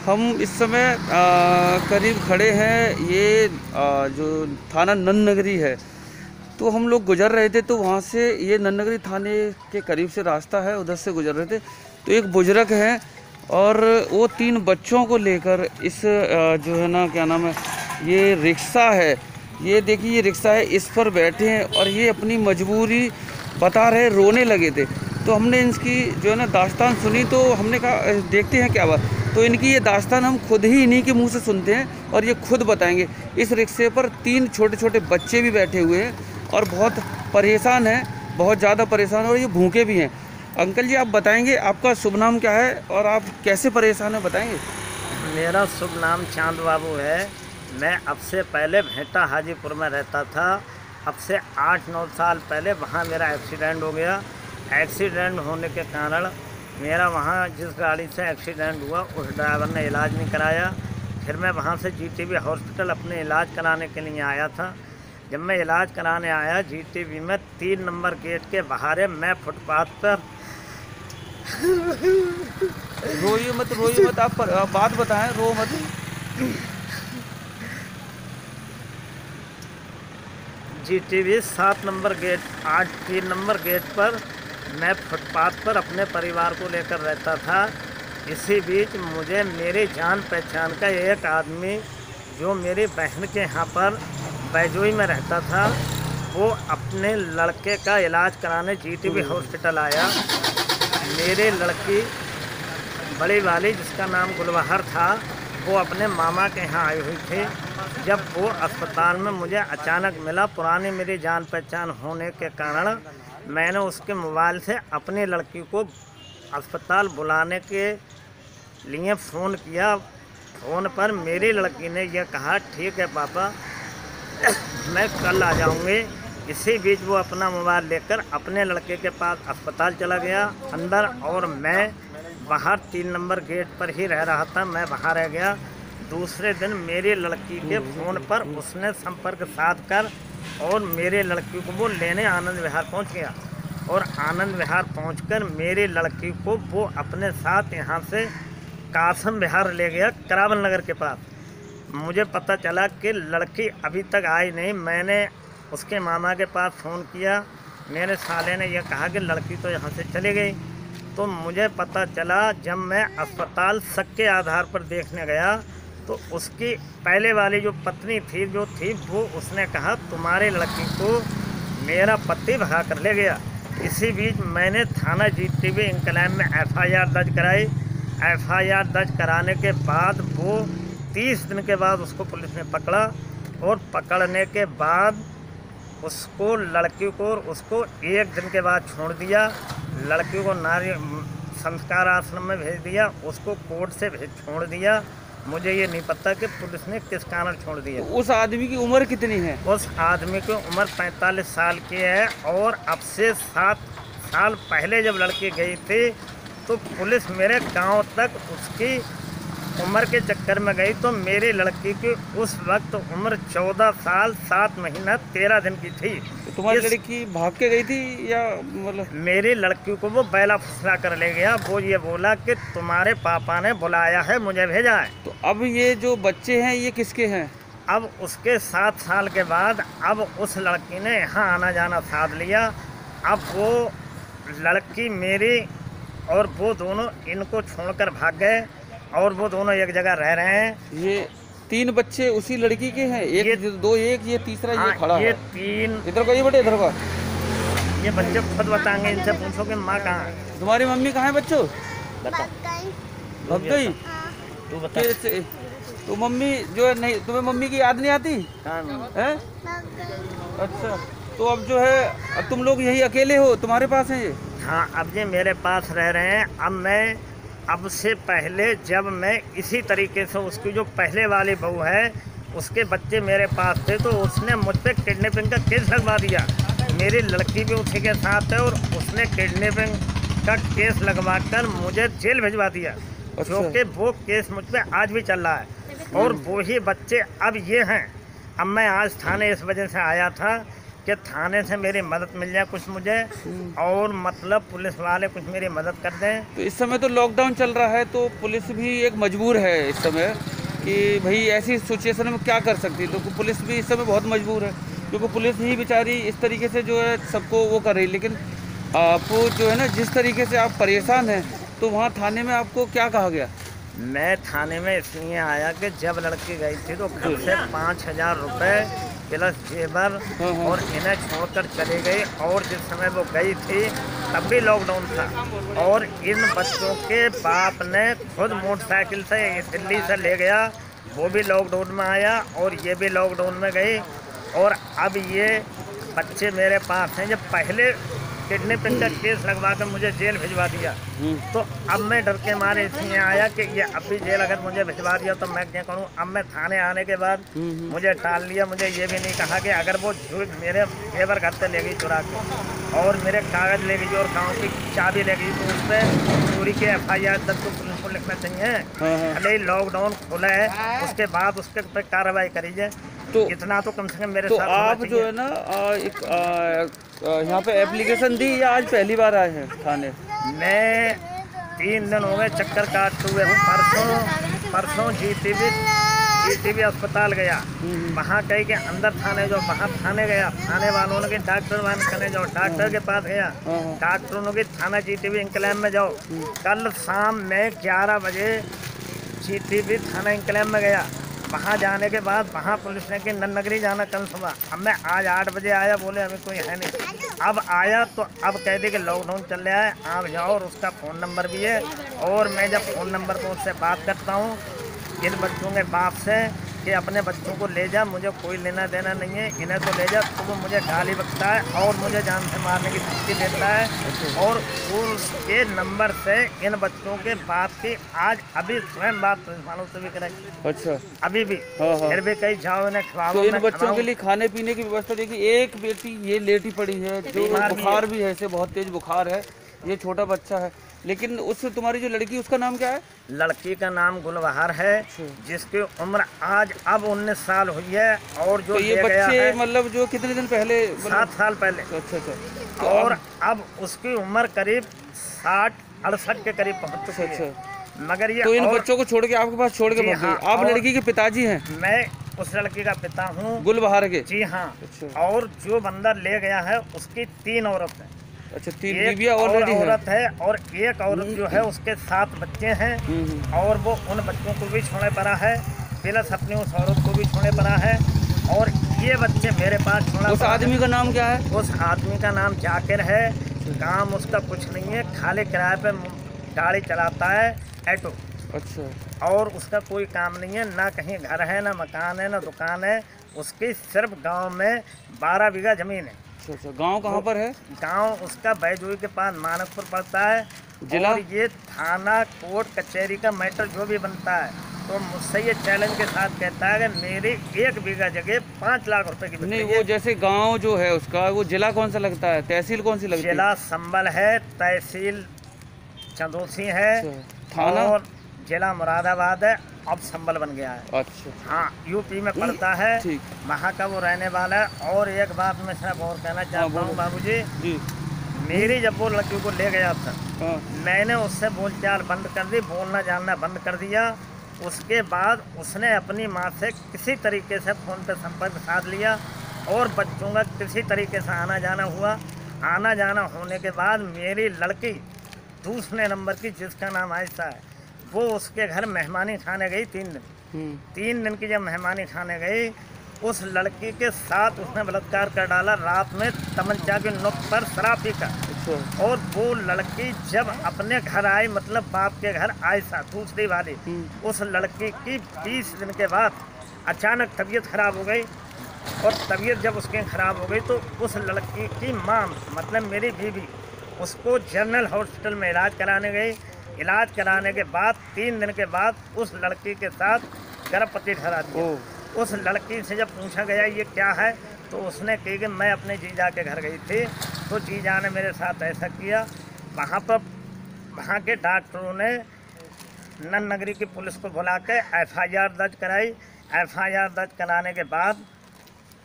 हम इस समय करीब खड़े हैं ये आ, जो थाना नन नगरी है। तो हम लोग गुजर रहे थे तो वहाँ से ये नन नगरी थाने के करीब से रास्ता है उधर से गुजर रहे थे। तो एक बुज़ुर्ग है और वो तीन बच्चों को लेकर इस आ, जो है ना क्या नाम है ये रिक्शा है। ये देखिए ये रिक्शा है इस पर बैठे हैं और ये अपनी मजबूरी बता रहे रोने लगे थे। तो हमने इनकी जो है ना दास्तान सुनी तो हमने कहा देखते हैं क्या बात। तो इनकी ये दास्तान हम खुद ही इन्हीं के मुँह से सुनते हैं और ये खुद बताएँगे। इस रिक्शे पर तीन छोटे छोटे बच्चे भी बैठे हुए हैं और बहुत परेशान हैं, बहुत ज़्यादा परेशान और ये भूखे भी हैं। अंकल जी, आप बताएँगे आपका शुभ नाम क्या है और आप कैसे परेशान हैं, बताएँगे? मेरा शुभ नाम चाँद बाबू है। मैं अब से पहले भेंटा हाजीपुर में रहता था। अब से आठ नौ साल पहले वहाँ मेरा एक्सीडेंट हो गया। एक्सीडेंट होने के कारण मेरा वहाँ जिस गाड़ी से एक्सीडेंट हुआ उस ड्राइवर ने इलाज नहीं कराया। फिर मैं वहाँ से जीटीबी हॉस्पिटल अपने इलाज कराने के लिए आया था। जब मैं इलाज कराने आया जीटीबी में तीन नंबर गेट के बाहर है मैं फुटपाथ पर रोइए मत रोइए मत आप पर, आप बात बताएँ रो मत। जीटीवी सात नंबर गेट आठ तीन नंबर गेट पर मैं फुटपाथ पर अपने परिवार को लेकर रहता था। इसी बीच मुझे मेरी जान पहचान का एक आदमी जो मेरी बहन के यहाँ पर बैजोई में रहता था वो अपने लड़के का इलाज कराने जीटीवी हॉस्पिटल आया। मेरे लड़की बड़ी वाली जिसका नाम गुलबहर था वो अपने मामा के यहाँ आई हुई थी। जब वो अस्पताल में मुझे अचानक मिला पुरानी मेरी जान पहचान होने के कारण मैंने उसके मोबाइल से अपनी लड़की को अस्पताल बुलाने के लिए फ़ोन किया। फ़ोन पर मेरी लड़की ने यह कहा, ठीक है पापा, मैं कल आ जाऊँगी। इसी बीच वो अपना मोबाइल लेकर अपने लड़के के पास अस्पताल चला गया। अंदर और मैं बाहर, तीन नंबर गेट पर ही रह रहा था, मैं बाहर रह गया। दूसरे दिन मेरी लड़की के फ़ोन पर उसने संपर्क साध कर और मेरे लड़की को वो लेने आनंद विहार पहुँच गया। और आनंद विहार पहुंचकर मेरी लड़की को वो अपने साथ यहाँ से कासम विहार ले गया करावल नगर के पास। मुझे पता चला कि लड़की अभी तक आई नहीं। मैंने उसके मामा के पास फ़ोन किया। मेरे साले ने यह कहा कि लड़की तो यहाँ से चली गई। तो मुझे पता चला, जब मैं अस्पताल शक के आधार पर देखने गया तो उसकी पहले वाली जो पत्नी थी, जो थी, वो उसने कहा, तुम्हारे लड़की को मेरा पति भगा कर ले गया। इसी बीच मैंने थाना जी टी वी इंकलैम में एफआईआर दर्ज कराई। एफआईआर दर्ज कराने के बाद वो तीस दिन के बाद उसको पुलिस ने पकड़ा और पकड़ने के बाद उसको लड़की को उसको एक दिन के बाद छोड़ दिया। लड़की को नारी संस्कार आश्रम में भेज दिया, उसको कोर्ट से भेज छोड़ दिया। मुझे ये नहीं पता कि पुलिस ने किस कारण छोड़ दिया उस आदमी की उम्र कितनी है? उस आदमी की उम्र 45 साल की है और अब से सात साल पहले जब लड़की गई थी तो पुलिस मेरे गाँव तक उसकी उम्र के चक्कर में गई तो मेरी लड़की की उस वक्त उम्र चौदह साल सात महीना तेरह दिन की थी। तो तुम्हारी लड़की भाग के गई थी या मतलब मेरी लड़की को वो बैला फुसला कर ले गया। वो ये बोला कि तुम्हारे पापा ने बुलाया है मुझे भेजा है। तो अब ये जो बच्चे हैं ये किसके हैं? अब उसके सात साल के बाद अब उस लड़की ने यहाँ आना जाना साध लिया। अब वो लड़की मेरी और वो दोनों इनको छोड़कर भाग गए। और वो दोनों एक जगह रह रहे हैं। ये तीन बच्चे उसी लड़की के हैं एक ये- दो एक ये तीसरा ये हाँ, खड़ा ये है। तीन इधर का ये बेटे इधर का ये बच्चे खुद बताएँगे इनसे पूछो कि माँ कहाँ है। तुम्हारी मम्मी कहाँ है बच्चों? भग गई? तू बता। तो मम्मी जो है नहीं तुम्हें मम्मी की याद नहीं आती? है? है? अच्छा तो अब जो है अब तुम लोग यही अकेले हो तुम्हारे पास है ये? हाँ अब ये मेरे पास रह रहे हैं अब मैं अब से पहले जब मैं इसी तरीके से उसकी जो पहले वाली बहू है उसके बच्चे मेरे पास थे तो उसने मुझ पर किडनैपिंग का केस लगवा दिया। मेरी लड़की भी उसी के साथ है और उसने किडनैपिंग का केस लगवा कर मुझे जेल भिजवा दिया अच्छा। जो कि वो केस मुझ पर आज भी चल रहा है। और वो ही बच्चे अब ये हैं। अब मैं आज थाने इस वजह से आया था कि थाने से मेरी मदद मिल जाए कुछ मुझे और मतलब पुलिस वाले कुछ मेरी मदद कर दें। तो इस समय तो लॉकडाउन चल रहा है तो पुलिस भी एक मजबूर है इस समय कि भाई ऐसी सिचुएशन में क्या कर सकती है? तो पुलिस भी इस समय बहुत मजबूर है क्योंकि पुलिस ही बेचारी इस तरीके से जो है सबको वो कर रही है। लेकिन आप जो है ना जिस तरीके से आप परेशान हैं तो वहाँ थाने में आपको क्या कहा गया? मैं थाने में इसलिए आया कि जब लड़की गई थी तो घर से पाँच हज़ार रुपये प्लस जेबर हाँ, हाँ। और इन्हें छोड़कर चले गए। और जिस समय वो गई थी तब भी लॉकडाउन था। और इन बच्चों के बाप ने खुद मोटरसाइकिल से दिल्ली से ले गया। वो भी लॉकडाउन में आया और ये भी लॉकडाउन में गई। और अब ये बच्चे मेरे पास हैं। जब पहले किडनैपिंग का केस लगवा कर मुझे जेल भिजवा दिया। हम्म, तो अब मैं डर के मारे इसलिए आया कि ये अभी जेल अगर मुझे भिजवा दिया तो मैं क्या करूँ? अब मैं थाने आने के बाद हम्म, मुझे टाल लिया मुझे ये भी नहीं कहा कि अगर वो झूठ मेरे फेवर घर से ले गई चुरा के और मेरे कागज़ ले गई और गाँव की चाबी ले गई तो उस पर चोरी के एफ़ आई आर दर्ज को लिखना चाहिए हाँ हाँ। भले ही लॉकडाउन खुला है उसके बाद उसके पे कार्रवाई करी जाए। तो इतना तो कम से कम मेरे तो साथ आप जो है ना आ, एक यहाँ पे एप्लीकेशन दी या आज पहली बार आए हैं थाने? मैं तीन दिन हो गए चक्कर काटते हुए हूँ। परसों परसों जीते टी टी वी अस्पताल गया। हम्म, वहाँ कहीं के अंदर थाने जो वहाँ थाने गया। थाने वालों के डॉक्टर वन खाने जाओ। डॉक्टर के पास गया। हाँ। डॉक्टरों कि थाना जी टी इंकलैम में जाओ। कल शाम में ग्यारह बजे जी थाना इंकलैम में गया। वहाँ जाने के बाद वहाँ पुलिस ने कि नन नगरी जाना कल सुबह। अब मैं आज आठ बजे आया बोले अभी कोई है नहीं। अब आया तो अब कह दे कि लॉकडाउन चल रहा है। आप जाओ और उसका फ़ोन नंबर भी है। और मैं जब फ़ोन नंबर पर उससे बात करता हूँ इन बच्चों के बाप से कि अपने बच्चों को ले जा मुझे कोई लेना देना नहीं है इन्हें तो ले जा तो वो मुझे गाली बकता है और मुझे जान से मारने की धमकी देता है। और उसके नंबर से इन बच्चों के बाप की आज अभी स्वयं बात पुलिस वालों से भी कराई अच्छा। अभी भी। हाँ, हाँ। फिर भी कई जाओ इन्हें खिलाओ तो इन बच्चों के लिए खाने पीने की व्यवस्था देखिए एक बेटी ये लेटी पड़ी है जो बुखार भी है इसे बहुत तेज बुखार है ये छोटा बच्चा है। लेकिन उस तुम्हारी जो लड़की उसका नाम क्या है? लड़की का नाम गुलबहार है जिसकी उम्र आज अब उन्नीस साल हुई है और जो तो ये बच्चे मतलब जो कितने दिन पहले मतलब सात साल पहले। अच्छा अच्छा। तो और अब उसकी उम्र करीब साठ अड़सठ के करीब पहुँच चुकी अच्छा है। मगर ये तो इन बच्चों को छोड़ के आपके पास छोड़ के हाँ, आप लड़की के पिताजी हैं? मैं उस लड़की का पिता हूँ। गुलबहार के? जी हाँ। अच्छा। और जो बंदा ले गया है उसकी तीन औरत है। अच्छा तीन एक बीबिया और ऑलरेडी है। औरत है और एक औरत जो है उसके सात बच्चे हैं हम्म, हम्म। और वो उन बच्चों को भी छोड़े पड़ा है। प्लस अपनी उस औरत को भी छोड़े पड़ा है। और ये बच्चे मेरे पास छोड़ा उस आदमी का नाम क्या है? उस आदमी का नाम जाकिर है। काम उसका कुछ नहीं है। खाली किराए पे गाड़ी चलाता है ऑटो अच्छा। और उसका कोई काम नहीं है। ना कहीं घर है ना मकान है ना दुकान है। उसकी सिर्फ़ गाँव में बारह बीघा ज़मीन है। अच्छा अच्छा। गाँव कहाँ पर है? गाँव उसका बैजोई के पास मानकपुर पड़ता है जिला? और ये थाना कोर्ट कचहरी का मैटर जो भी बनता है तो मुझसे ये चैलेंज के साथ कहता है कि मेरी एक बीघा जगह पाँच लाख रुपए की नहीं वो जैसे गाँव जो है उसका वो जिला कौन सा लगता है? तहसील कौन सी लगती है? जिला संबल है तहसील चंदोसी है अच्छा, थाना? और जिला मुरादाबाद है अब संबल बन गया है। अच्छा। हाँ यूपी में पड़ता है वहाँ का वो रहने वाला है। और एक बात मैं सिर्फ़ और कहना चाहता हूँ बाबू जी। मेरी जब वो लड़की को ले गया था हाँ। मैंने उससे बोलचाल बंद कर दी बोलना जानना बंद कर दिया। उसके बाद उसने अपनी माँ से किसी तरीके से फ़ोन पे संपर्क साध लिया और बच्चों का किसी तरीके से आना जाना हुआ। आना जाना होने के बाद मेरी लड़की दूसरे नंबर की जिसका नाम आयशा है वो उसके घर मेहमानी खाने गई तीन दिन। हम्म, तीन दिन की जब मेहमानी खाने गई उस लड़की के साथ उसने बलात्कार कर डाला रात में तमंचा के नुक पर शराब पीकर। अच्छा। और वो लड़की जब अपने घर आई मतलब बाप के घर आयशा दूसरी वाली हम्म। उस लड़की की बीस दिन के बाद अचानक तबीयत खराब हो गई। और तबीयत जब उसके खराब हो गई तो उस लड़की की माँ मतलब मेरी बीवी उसको जनरल हॉस्पिटल में इलाज कराने गई। इलाज कराने के बाद तीन दिन के बाद उस लड़की के साथ गर्भवती ठहरा दिया। उस लड़की से जब पूछा गया ये क्या है तो उसने कही कि मैं अपने जीजा के घर गई थी तो जीजा ने मेरे साथ ऐसा किया। वहाँ पर वहाँ के डॉक्टरों ने नन नगरी की पुलिस को बुला के एफ़ दर्ज कराई। एफ़ आई आर दर्ज कराने के बाद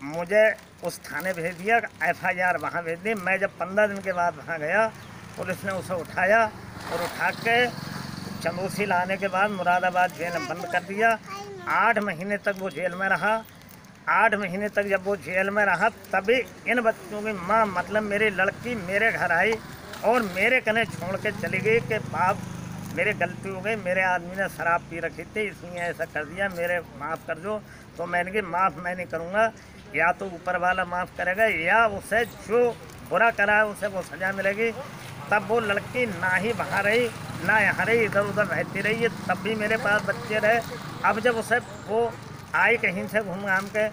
मुझे उस थाने भेज दिया एफ़ आई आर वहाँ भेज दी। मैं जब पंद्रह दिन के बाद वहाँ गया पुलिस ने उसे उठाया और उठा के चंदोसी लाने के बाद मुरादाबाद जेल में बंद कर दिया। आठ महीने तक वो जेल में रहा। आठ महीने तक जब वो जेल में रहा, तभी इन बच्चों की माँ मतलब मेरी लड़की, मेरे घर आई और मेरे कने छोड़ के चली गई कि, बाप, मेरे गलती हो गई। मेरे आदमी ने शराब पी रखी थी इसलिए ऐसा कर दिया। मेरे माफ़ कर दो। तो मैंने कहा माफ़ मैं नहीं करूँगा। या तो ऊपर वाला माफ़ करेगा या उसे जो बुरा करा है, उसे वो सज़ा मिलेगी। तब वो लड़की ना ही वहाँ रही ना यहाँ रही इधर उधर रहती रही। है तब भी मेरे पास बच्चे रहे। अब जब उसे वो आई कहीं से घूम घाम के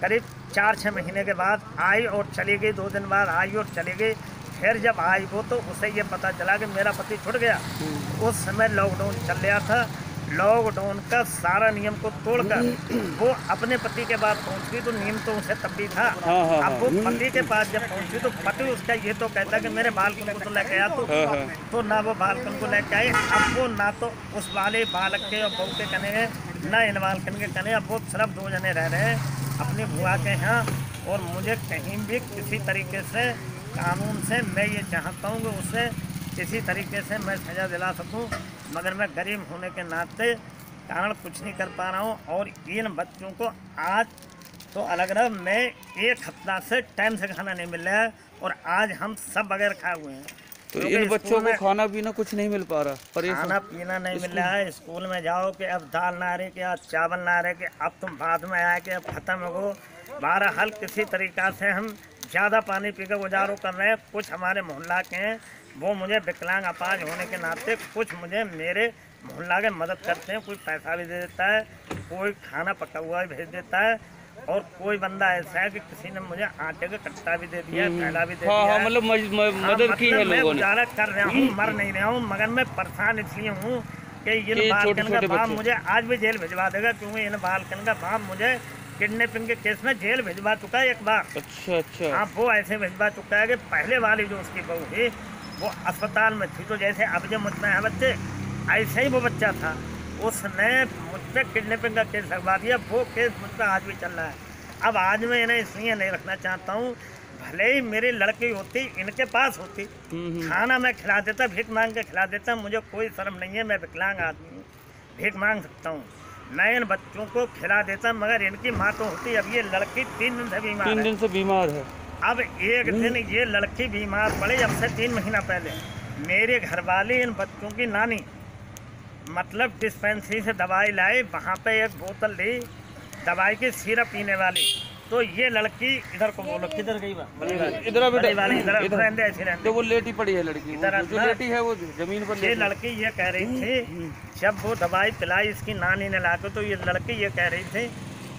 करीब चार छः महीने के बाद आई और चली गई दो दिन बाद आई और चली गई। फिर जब आई वो तो उसे ये पता चला कि मेरा पति छुट गया। उस समय लॉकडाउन चल गया था। लॉकडाउन का सारा नियम को तोड़कर वो अपने पति के पास पहुँची तो नियम तो उसे तब भी था। हाँ, हाँ, अब वो पति के पास जब पहुँची तो पति उसका ये तो कहता कि मेरे बालकन को तो लेके आ तो। हाँ, हाँ। तो ना वो बालकन को लेके आए अब वो ना तो उस वाले बालक के और बहू के कने हैं ना इन बालकन के कने अब वो सिर्फ़ दो जने रह रहे हैं अपनी बुआ के यहाँ। और मुझे कहीं भी किसी तरीके से कानून से मैं ये चाहता हूँ कि उसे किसी तरीके से मैं सज़ा दिला सकूँ। मगर मैं गरीब होने के नाते कारण कुछ नहीं कर पा रहा हूँ और इन बच्चों को आज तो अलग रहा मैं एक हफ़्ता से टाइम से खाना नहीं मिल रहा है और आज हम सब बगैर खाए हुए हैं। तो इन बच्चों को खाना पीना कुछ नहीं मिल पा रहा परेशान खाना पीना नहीं मिल रहा है। स्कूल में जाओ कि अब दाल ना रहे कि आज चावल ना रहे कि अब तुम बाद में आए कि अब ख़त्म हो बारह हल किसी तरीक़ा से हम ज़्यादा पानी पी कर गुजारो कर रहे हैं। कुछ हमारे मोहल्ला के हैं वो मुझे विकलांग अपाज होने के नाते कुछ मुझे मेरे मोहल्ला के मदद करते हैं। कोई पैसा भी दे देता है कोई खाना पका हुआ भी भेज देता है और कोई बंदा ऐसा है कि किसी ने मुझे आटे का कट्टा भी दे दिया है थैला भी दे हाँ दिया हाँ मतलब हाँ, मदद की है मतलब मैं लोगों ने। गुजारा कर रहा हूँ मर नहीं रहा हूँ मगर मैं परेशान इसलिए हूँ कि इन बालकन का बाप मुझे आज भी जेल भिजवा देगा क्योंकि इन बालकन का बाप मुझे किडनैपिंग के केस में जेल भिजवा चुका है एक बार। अच्छा अच्छा। हाँ वो ऐसे भिजवा चुका है कि पहले वाली जो उसकी बहू थी वो अस्पताल में थी तो जैसे अब जो मुझमें है बच्चे ऐसे ही वो बच्चा था। उसने मुझ पर किडनैपिंग का केस लगवा दिया वो केस मुझ पर आज भी चल रहा है। अब आज मैं इन्हें इसलिए नहीं रखना चाहता हूँ भले ही मेरी लड़की होती इनके पास होती। हम्म, हम्म। खाना मैं खिला देता भीख मांग के खिला देता मुझे कोई शर्म नहीं है मैं विकलांग आदमी हूँ भीख मांग सकता हूँ। मैं इन बच्चों को खिला देता मगर इनकी माँ तो होती अब ये लड़की तीन दिन से बीमार तीन दिन से बीमार है। अब एक दिन ये लड़की बीमार पड़ी अब से तीन महीना पहले। मेरे घर वाले इन बच्चों की नानी मतलब डिस्पेंसरी से दवाई लाई वहाँ पे एक बोतल ली दवाई की सिरप पीने वाली। तो ये लड़की इधर को बोलो किधर गई इधर इधर इधर। रहने दे, रहने तो वो लेटी पड़ी है लड़की इधर जो लेटी है वो ज़मीन पर ये लड़की ये कह रही थी जब वो दवाई पिलाई इसकी नानी ने लाके तो ये लड़की ये कह रही थी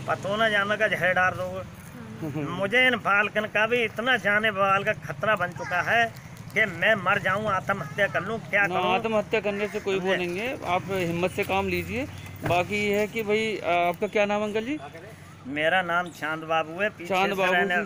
पतो न जाना का जहर डाल दोगे मुझे इन बालकन का भी इतना जाने बाल का खतरा बन चुका है कि मैं मर जाऊँ आत्महत्या कर लूँ क्या करूँ? आत्महत्या करने से कोई वो नहीं है। आप हिम्मत से काम लीजिए। बाकी ये है कि भाई आपका क्या नाम अंकल जी? मेरा नाम चाँद बाबू है पीछे चाँद बाबू रहने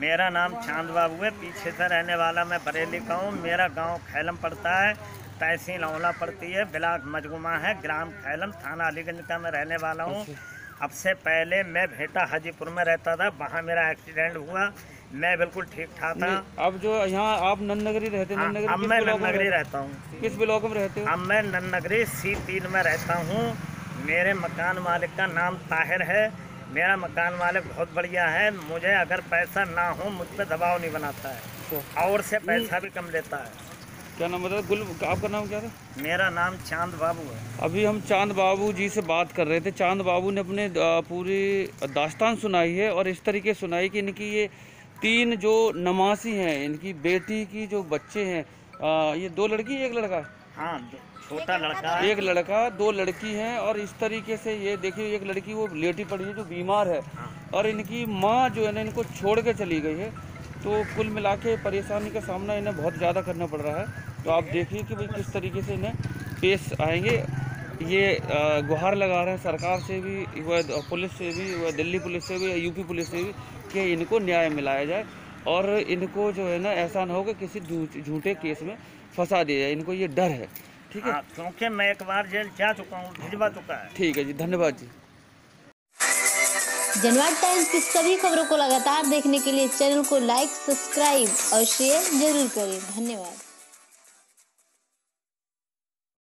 मेरा नाम चाँद बाबू है पीछे से रहने वाला मैं बरेली का हूँ। मेरा गाँव खैलम पड़ता है तहसील औला पड़ती है ब्लाक मजगुमा है ग्राम खैलम थाना अलीगंज का मैं रहने वाला हूँ। अच्छा। अब से पहले मैं भेटा हाजीपुर में रहता था वहाँ मेरा एक्सीडेंट हुआ। मैं बिल्कुल ठीक ठाक था। अब जो यहाँ आप नन नगरी रहते हैं हाँ, नगरी अब मैं में नगरी रहता हूँ। किस ब्लॉक में रहते हो? अब मैं नन नगरी सी तीन में रहता हूँ। मेरे मकान मालिक का नाम ताहिर है। मेरा मकान मालिक बहुत बढ़िया है। मुझे अगर पैसा ना हो मुझ पर दबाव नहीं बनाता है। अच्छा, और से पैसा भी कम लेता है। क्या नाम बता गुल आपका नाम क्या था? मेरा नाम चाँद बाबू है। अभी हम चाँद बाबू जी से बात कर रहे थे। चाँद बाबू ने अपने पूरी दास्तान सुनाई है और इस तरीके सुनाई कि इनकी ये तीन जो नमासी हैं इनकी बेटी की जो बच्चे हैं आ, ये दो लड़की एक लड़का? हाँ छोटा लड़का एक लड़का दो लड़की हैं और इस तरीके से ये देखिए एक लड़की वो लेटी पड़ी है जो बीमार है। हाँ। और इनकी माँ जो है ना इनको छोड़ के चली गई है। तो कुल मिला के परेशानी का सामना इन्हें बहुत ज़्यादा करना पड़ रहा है। तो आप देखिए कि भाई किस तरीके से इन्हें पेश आएँगे। ये गुहार लगा रहे हैं सरकार से भी व पुलिस से भी व दिल्ली पुलिस से भी यूपी पुलिस से भी कि इनको न्याय मिलाया जाए और इनको जो है ना ऐसा ना हो कि किसी झूठे केस में फंसा दिया जाए। इनको ये डर है। ठीक है? हाँ, क्योंकि मैं एक बार जेल जा चुका हूँ भिजवा चुका है। ठीक है जी धन्यवाद जी। जनवाद टाइम्स की सभी खबरों को लगातार देखने के लिए चैनल को लाइक सब्सक्राइब और शेयर ज़रूर करें। धन्यवाद।